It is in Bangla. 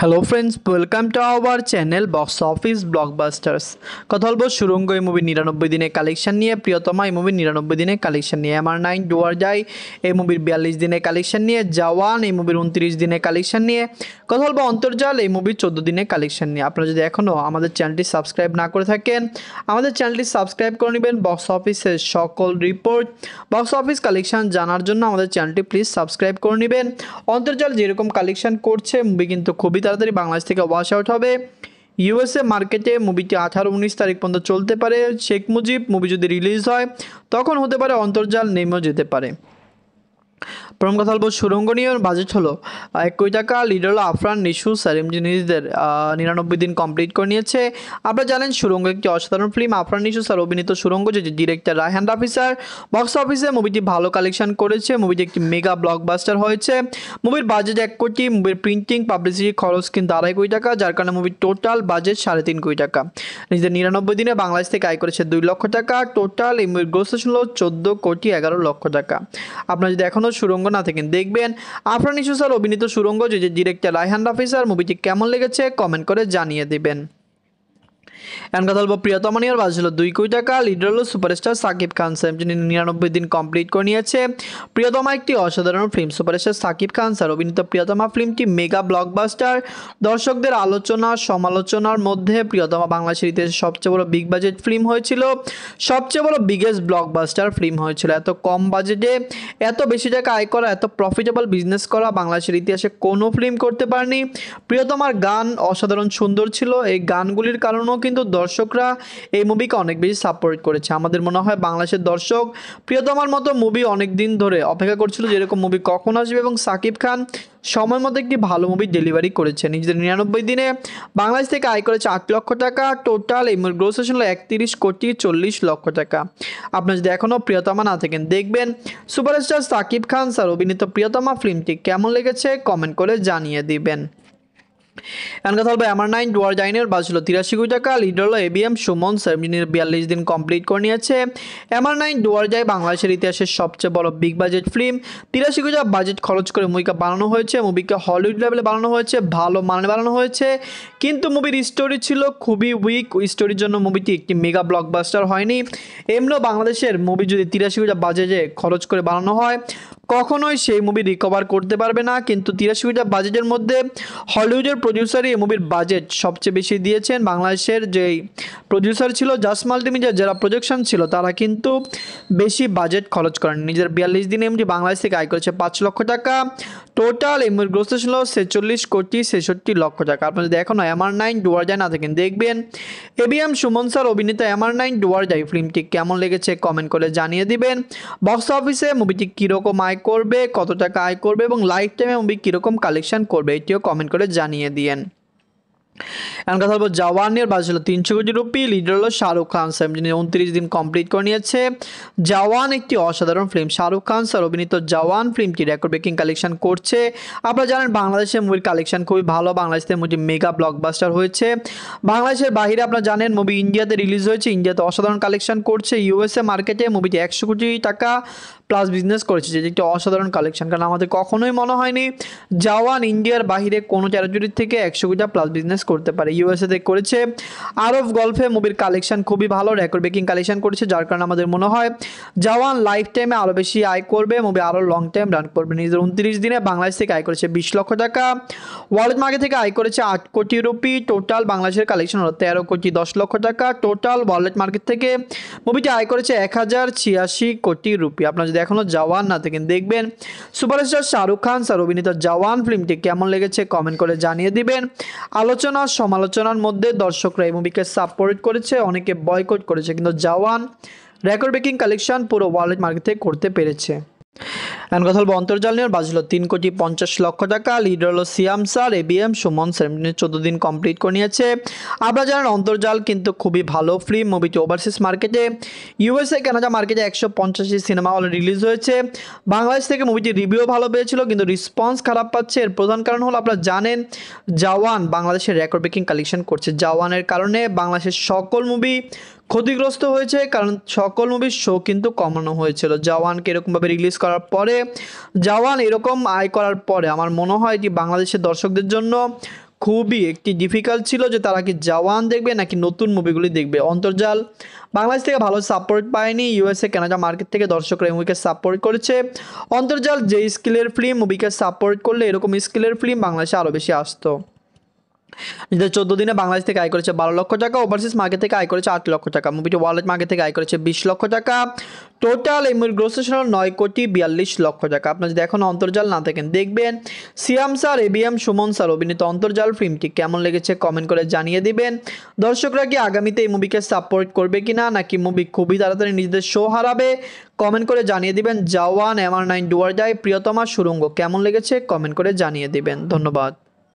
Hello friends welcome to our channel box office blockbusters কথা বলব সুরঙ্গ এই মুভির নিরানব্বই দিনের কালেকশন নিয়ে, প্রিয়তমা এই মুভির নিরানব্বই দিনের কালেকশন নিয়ে। এমআর নাইন ডুয়ার যাই, এই মুভির বিয়াল্লিশ দিনের কালেকশন নিয়ে। জওয়ান এই মুভির উনত্রিশ দিনের কালেকশন নিয়ে। কথা বলব অন্তর্জাল এই মুভির চোদ্দ দিনের কালেকশন নিয়ে। আপনারা যদি এখনও আমাদের চ্যানেলটি সাবস্ক্রাইব না করে থাকেন, আমাদের চ্যানেলটি সাবস্ক্রাইব করে নেবেন। বক্স অফিসের সকল রিপোর্ট বক্স অফিস কালেকশন জানার জন্য আমাদের চ্যানেলটি প্লিজ সাবস্ক্রাইব করে নেবেন। অন্তর্জাল যেরকম কালেকশন করছে মুভি কিন্তু খুবই তাড়াতাড়ি বাংলাদেশ থেকে ওয়াশ আউট হবে। ইউএসএ মার্কেটে মুভিটি আঠারো উনিশ তারিখ পর্যন্ত চলতে পারে। শেখ মুজিব মুভি যদি রিলিজ হয়, তখন হতে পারে অন্তর্জাল নেমেও যেতে পারে। প্রথম কথা বলব সুরঙ্গ নিয়ে বাজেট হলো। এক কোটি টাকা লিডার হলো আফরান নিশু সালিম জিনিসদের নিরানব্বই দিন কমপ্লিট করে নিয়েছে। আপনারা জানেন সুরঙ্গ একটি অসাধারণ ফিল্ম আফরান নিশু স্যার অভিনীত সুরঙ্গ যে ডিরেক্টর রায়হান রাফিসার বক্স অফিসে মুভিটি ভালো কালেকশন করেছে। মুভিটি একটি মেগা ব্লকবাস্টার হয়েছে। মুভির বাজেট এক কোটি মুভির প্রিন্টিং পাবলিসিটি খরচ কিন্তু আড়াই কোটি টাকা, যার কারণে মুভির টোটাল বাজেট সাড়ে তিন কোটি টাকা। নিজেদের নিরানব্বই দিনে বাংলাদেশ থেকে আয় করেছে দুই লক্ষ টাকা। টোটাল এই মুভির গ্রোস হলো চোদ্দ কোটি এগারো লক্ষ টাকা। আপনারা যদি এখনও সুরঙ্গ না থাকেন। দেখবেন আফরান ইসু অভিনীত সুরঙ্গ যে ডিরেক্টর রায়হান রাফি স্যার, মুভিটি কেমন লেগেছে কমেন্ট করে জানিয়ে দেবেন। এখন কথা বলব, প্রিয়তমা নিয়ে বাজছিল দুই কোটি টাকা লিডার হলো সুপারস্টার সাকিব খান স্যার যিনি নিরানব্বই দিন কমপ্লিট করে নিয়েছে। প্রিয়তমা একটি অসাধারণ film superstar Shakib Khan sir. অভিনীত প্রিয়তমা ফিল্মটি মেগা ব্লকবাস্টার দর্শকদের আলোচনা, সমালোচনার মধ্যে প্রিয়তমা বাংলাদেশের ইতিহাসে সবচেয়ে বড় বিগ বাজেট ফিল্ম হয়েছিল। সবচেয়ে বড় বিগেস্ট ব্লকবাস্টার ফিল্ম হয়েছিল। এত কম বাজেটে এত বেশি টাকা আয় করা, এত প্রফিটেবল বিজনেস করা বাংলাদেশের ইতিহাসে কোনো ফিল্ম করতে পারেনি। প্রিয়তমার গান অসাধারণ সুন্দর ছিল। এই গানগুলির কারণেও কিন্তু দর্শকরা এই মুভিকে অনেক বেশি সাপোর্ট করেছে। আমাদের মনে হয় বাংলাদেশের দর্শক প্রিয়তমার মতো মুভি অনেক দিন ধরে অপেক্ষা করছিল যে এরকম মুভি কখন আসবে এবং সাকিব খান সময় মতো একটি ভালো মুভি ডেলিভারি করেছে। নিজেদের নিরানব্বই দিনে বাংলাদেশ থেকে আয় করেছে আট লক্ষ টাকা। টোটাল এই গ্রোস হলো একত্রিশ কোটি চল্লিশ লক্ষ টাকা। আপনার যদি এখনও প্রিয়তমা না থাকেন, দেখবেন সুপারস্টার সাকিব খান স্যার অভিনীত প্রিয়তমা ফিল্মটি কেমন লেগেছে? কমেন্ট করে জানিয়ে দিবেন। এখন কথা বলব এমআর নাইন ডুয়ার জাইনের বাজ ছিল তিরাশি কোটি টাকা লিডার হলো এবিএম সুমন সার্ভিনের বিয়াল্লিশ দিন কমপ্লিট করে নিয়েছে। এমআর নাইন ডুয়ার যায় বাংলাদেশের ইতিহাসের সবচেয়ে বড় বিগ বাজেট ফিল্ম তিরাশি কোটি বাজেট খরচ করে মুভিকে বানানো হয়েছে মুভিকে হলিউড লেভেলে বানানো হয়েছে, ভালো মানে বানানো হয়েছে। কিন্তু মুভির স্টোরি ছিল খুবই উইক স্টোরির জন্য মুভিটি একটি মেগা ব্লকবাস্টার হয়নি। এমনিও বাংলাদেশের মুভি যদি তিরাশি কোটি বাজেটে খরচ করে বানানো হয় কখনোই সেই মুভি রিকভার করতে পারবে না। কিন্তু তিরাশি কোটি বাজেটের মধ্যে হলিউডের প্রডিউসারই এই মুভির বাজেট সবচেয়ে বেশি দিয়েছেন। বাংলাদেশের যেই প্রডিউসার ছিল জাস মাল্টিমিডিয়া যারা প্রজেকশন ছিল, তারা কিন্তু বেশি বাজেট খরচ করেন। নিজের বিয়াল্লিশ দিনে এমনি বাংলাদেশ থেকে আয় করেছে পাঁচ লক্ষ টাকা। টোটাল এই মুভির গ্রোস ছিল ছেচল্লিশ কোটি ছেষট্টি লক্ষ টাকা। আপনার যদি এখনও এমআর নাইন ডুয়ার যায় না থাকেন, দেখবেন এবিএম সুমন স্যার, অভিনীত MR nine do or die. ফিল্মটি কেমন লেগেছে কমেন্ট করে জানিয়ে দিবেন। বক্স অফিসে মুভিটি কীরকম আয় করবে, কত টাকা আয় করবে এবং লাইফ টাইমে মুভি কীরকম কালেকশন করবে, এটিও কমেন্ট করে জানিয়ে দিয়েন। এখন কথা বলব জওয়ানের বাজেট ছিল তিনশো কোটি রুপি লিডার হলো শাহরুখ খান স্যার যিনি উনত্রিশ দিন কমপ্লিট করে নিয়েছে। জওয়ান একটি অসাধারণ ফিল্ম শাহরুখ খান স্যার, অভিনীত জওয়ান ফিল্মটি রেকর্ড ব্রেকিং কালেকশন করছে। আপনারা জানেন বাংলাদেশের মুভির কালেকশন খুবই ভালো বাংলাদেশের মুভি মেগা ব্লকবাস্টার হয়েছে। বাংলাদেশের বাইরে আপনারা জানেন মুভি ইন্ডিয়াতে রিলিজ হয়েছে ইন্ডিয়াতে অসাধারণ কালেকশন করছে। ইউএসএ মার্কেটে মুভিটি একশো কোটি টাকা প্লাস বিজনেস করেছে, যেটি একটি অসাধারণ কালেকশন কারণ আমাদের কখনোই মনে হয়নি জাওয়ান ইন্ডিয়ার বাইরে কোনো টেরিটরির থেকে একশো কোটি প্লাস বিজনেস করতে পারে। ইউএসএতে করেছে আরব গল্ফে মুভির কালেকশন খুবই ভালো রেকর্ড ব্রেকিং কালেকশন করেছে, যার কারণে আমাদের মনে হয় জাওয়ান লাইফ টাইমে আরও বেশি আয় করবে মুভি আরও লং টাইম রান করবে। নিজের উনত্রিশ দিনে বাংলাদেশ থেকে আয় করেছে বিশ লক্ষ টাকা। ওয়ার্ল্ড মার্কেট থেকে আয় করেছে আট কোটি রুপি। টোটাল বাংলাদেশের কালেকশন হলো তেরো কোটি দশ লক্ষ টাকা। টোটাল ওয়ার্ল্ড মার্কেট থেকে মুভিটি আয় করেছে এক হাজার ছিয়াশি কোটি রুপি। আপনারা যদি এখনও জওয়ান না থাকেন। দেখবেন সুপারস্টার শাহরুখ খান, স্যার অভিনীত জওয়ান ফিল্মটি কেমন লেগেছে কমেন্ট করে জানিয়ে দিবেন। আলোচনা, সমালোচনার মধ্যে দর্শকরা এই মুভিকে সাপোর্ট করেছে, অনেকে বয়কট করেছে, কিন্তু জওয়ান রেকর্ড ব্রেকিং কালেকশন পুরো ওয়ার্ল্ড মার্কেটে করতে পেরেছে। এখন কথা বলব অন্তর্জাল নিয়ে বাজলো তিন কোটি পঞ্চাশ লক্ষ টাকা। লিডার হলো Siam sir ABM Sumon sir চোদ্দ দিন কমপ্লিট করে নিয়েছে। আপনারা জানেন অন্তর্জাল কিন্তু খুবই ভালো ফিল্ম মুভিটি ওভারসিজ মার্কেটে ইউএসএ কানাডা মার্কেটে একশো পঞ্চাশি সিনেমা হলে রিলিজ হয়েছে। বাংলাদেশ থেকে মুভিটি রিভিউ ভালো পেয়েছিল, কিন্তু রেসপন্স খারাপ পাচ্ছে। এর প্রধান কারণ হলো আপনারা জানেন জাওয়ান বাংলাদেশের রেকর্ড ব্রেকিং কালেকশন করছে। জাওয়ানের কারণে বাংলাদেশের সকল মুভি ক্ষতিগ্রস্ত হয়েছে কারণ সকল মুভির শো কিন্তু কমানো হয়েছিল। জওয়ানকে এরকমভাবে রিলিজ করার পরে জওয়ান এরকম আয় করার পরে আমার মনে হয় যে বাংলাদেশের দর্শকদের জন্য খুবই একটি ডিফিকাল্ট ছিল যে তারা কি জওয়ান দেখবে নাকি নতুন মুভিগুলি দেখবে। অন্তর্জাল বাংলাদেশ থেকে ভালো সাপোর্ট পায়নি ইউএসএ কানাডা মার্কেট থেকে দর্শকরা এই মুভিকে সাপোর্ট করেছে। অন্তর্জাল যে স্কিলের ফিল্ম মুভিকে সাপোর্ট করলে এরকম স্কিলের ফিল্ম বাংলাদেশে আরও বেশি আসতো। নিজের চোদ্দ দিনে বাংলাদেশ থেকে আয় করেছে বারো লক্ষ টাকা ওভারসিজ মার্কেট থেকে আয় করেছে আট লক্ষ টাকা। মুভিটি ওয়ার্ল্ড মার্কেট থেকে আয় করেছে বিশ লক্ষ টাকা। টোটাল এই মুভির গ্রোসেশন হল নয় কোটি বিয়াল্লিশ লক্ষ টাকা। আপনার যদি এখন অন্তর্জাল না থাকেন, দেখবেন Siam sir, ABM, Sumon sir, অভিনীত অন্তর্জাল ফিল্মটি কেমন লেগেছে কমেন্ট করে জানিয়ে দিবেন। দর্শকরা কি আগামীতে এই মুভিকে সাপোর্ট করবে কি না নাকি মুভি খুবই তাড়াতাড়ি নিজেদের শো হারাবে? কমেন্ট করে জানিয়ে দিবেন। জাওয়ান এমআর নাইন ডুয়ার যায় প্রিয়তমা সুরঙ্গ, কেমন লেগেছে? কমেন্ট করে জানিয়ে দিবেন। ধন্যবাদ।